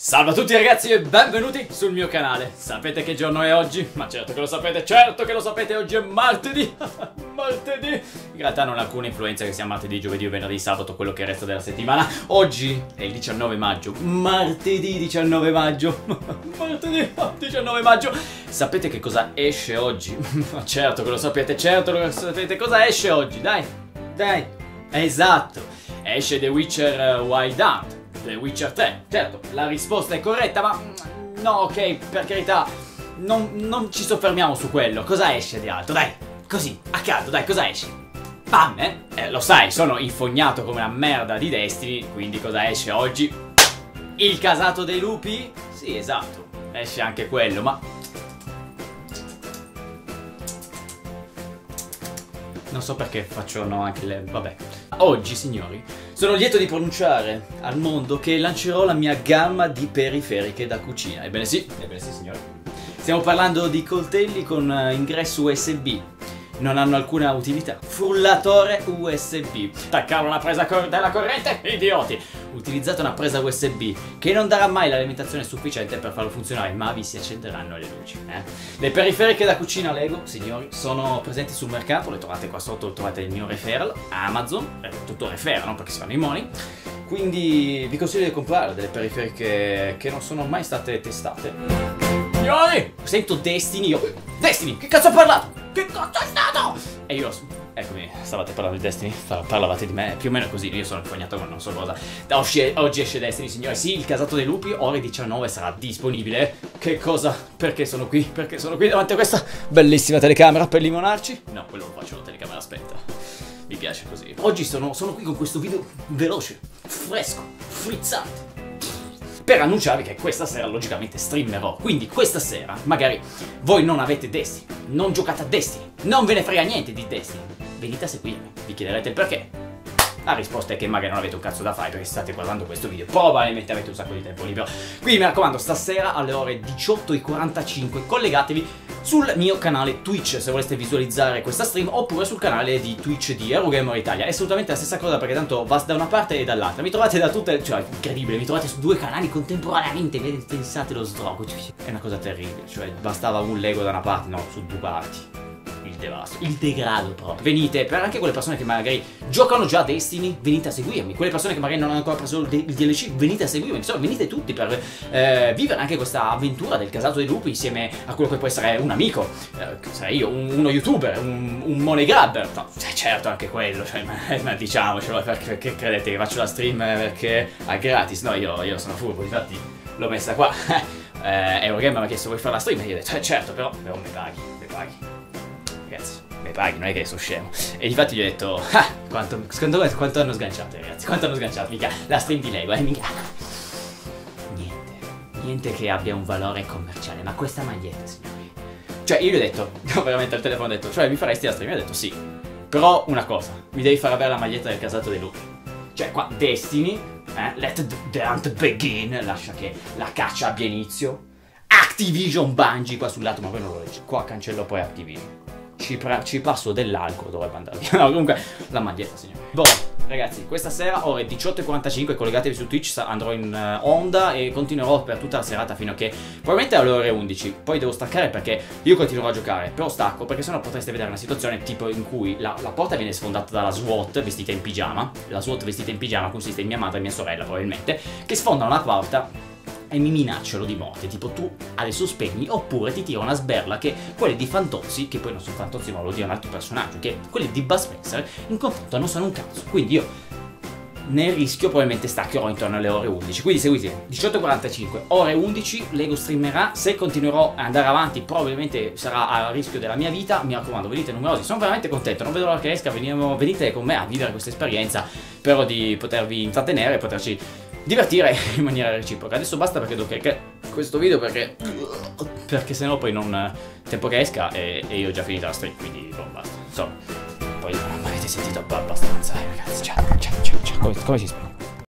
Salve a tutti ragazzi e benvenuti sul mio canale. Sapete che giorno è oggi? Ma certo che lo sapete, certo che lo sapete, oggi è martedì. martedì. In realtà non ha alcuna influenza che sia martedì, giovedì, venerdì, sabato, quello che resta della settimana. Oggi è il 19 maggio. Martedì 19 maggio. martedì 19 maggio. Sapete che cosa esce oggi? Ma certo che lo sapete, certo che lo sapete. Cosa esce oggi? Dai, dai. Esatto. Esce The Witcher Wild Hunt The Witcher 3. Certo, la risposta è corretta, ma mm, no, ok, per carità, non, non ci soffermiamo su quello. Cosa esce di altro? Dai, così, a caso, dai, cosa esce? Bam, eh? eh? Lo sai, sono infognato come una merda di Destiny, quindi cosa esce oggi? Il casato dei lupi? Sì, esatto, esce anche quello, ma... Non so perché faccio no anche le... vabbè. Oggi, signori, sono lieto di pronunciare al mondo che lancerò la mia gamma di periferiche da cucina. Ebbene sì, ebbene sì, signori. Stiamo parlando di coltelli con eh, ingresso USB, non hanno alcuna utilità. Frullatore USB. Attaccare una presa cor della corrente? Idioti! Utilizzate una presa USB che non darà mai l'alimentazione sufficiente per farlo funzionare, ma vi si accenderanno le luci. Eh? Le periferiche da cucina Lego, signori, sono presenti sul mercato, le trovate qua sotto, trovate il mio referral, Amazon, è tutto referral, no? Perché si fanno i money. Quindi vi consiglio di comprare delle periferiche che non sono mai state testate. Signori! Sento Destiny, io... Destiny, che cazzo ho parlato? Che cazzo è stato? E io, eccomi, stavate parlando di Destiny, parlavate di me, più o meno così, io sono infognato con non so cosa. Oggi, oggi esce Destiny, signori, sì, il casato dei lupi, ore 19 sarà disponibile. Che cosa? Perché sono qui? Perché sono qui davanti a questa bellissima telecamera per limonarci? No, quello lo faccio la telecamera, aspetta. Mi piace così. Oggi sono, sono qui con questo video veloce, fresco, frizzante per annunciarvi che questa sera logicamente streamerò. Quindi questa sera, magari voi non avete Destiny, non giocate a Destiny, non ve ne frega niente di Destiny, venite a seguirmi, vi chiederete il perché. La risposta è che magari non avete un cazzo da fare perché state guardando questo video, probabilmente avete un sacco di tempo libero. Quindi mi raccomando, stasera alle ore 18.45 collegatevi sul mio canale Twitch se voleste visualizzare questa stream oppure sul canale di Twitch di Eurogamer Italia. È assolutamente la stessa cosa perché tanto va da una parte e dall'altra. Mi trovate da tutte, cioè incredibile, mi trovate su due canali contemporaneamente, pensate lo sdrogo, è una cosa terribile, cioè bastava un Lego da una parte, no, su due parti devasto, il degrado proprio. Venite, per anche quelle persone che magari giocano già a Destiny, venite a seguirmi. Quelle persone che magari non hanno ancora preso il DLC, venite a seguirmi. Insomma, venite tutti per eh, vivere anche questa avventura del casato dei lupi insieme a quello che può essere un amico, eh, sarei io, un, uno youtuber, un, un money grabber. No, eh, certo, anche quello, cioè, ma, ma diciamocelo, perché, perché, credete che faccio la stream perché a gratis? No, io, io sono furbo, infatti l'ho messa qua. eh, Eurogamer mi ha chiesto vuoi fare la stream? E io ho detto, eh, certo, però, però mi paghi, mi paghi ragazzi, mi paghi, non è che sono scemo. E infatti gli ho detto, ah, quanto, secondo me quanto hanno sganciato ragazzi, quanto hanno sganciato, mica, la stream di Lego, eh, mica. Niente, niente che abbia un valore commerciale, ma questa maglietta, signori. Cioè, io gli ho detto, veramente al telefono ho detto, cioè, mi faresti la stream? Mi ha detto sì. Però una cosa, mi devi far avere la maglietta del casato dei lupi. Cioè, qua, Destiny, eh, let the hunt begin, lascia che la caccia abbia inizio. Activision Bungie qua sul lato, ma poi non lo legge. Qua cancello poi Activision ci, ci passo dell'alcol, dovrebbe andare via. No, comunque, la maglietta, signore. Boh, ragazzi, questa sera ore 18.45, collegatevi su Twitch, andrò in uh, onda e continuerò per tutta la serata fino a che, probabilmente alle ore 11. Poi devo staccare perché io continuerò a giocare, però stacco perché sennò potreste vedere una situazione tipo in cui la, la porta viene sfondata dalla SWAT vestita in pigiama. La SWAT vestita in pigiama consiste in mia madre e mia sorella, probabilmente, che sfondano la porta e mi minacciano di morte, tipo tu adesso spegni, oppure ti tiro una sberla che quelle di Fantozzi, che poi non sono Fantozzi ma lo dire un altro personaggio, che quelle di Buzz Spencer, in confronto non sono un cazzo. Quindi io nel rischio probabilmente staccherò intorno alle ore 11 quindi seguite 18.45 ore 11 Lego streamerà. Se continuerò ad andare avanti probabilmente sarà a rischio della mia vita. Mi raccomando venite numerosi. Sono veramente contento. Non vedo l'ora che esca. Venite con me a vivere questa esperienza spero di potervi intrattenere e poterci divertire in maniera reciproca. Adesso basta perché devo caricare questo video perché... Perché sennò poi non... Tempo che esca e, e io ho già finito la stream, quindi boh, basta. Insomma, poi non avete sentito abbastanza, eh, ragazzi. Ciao, ciao, ciao, ciao. Come, come si spegne?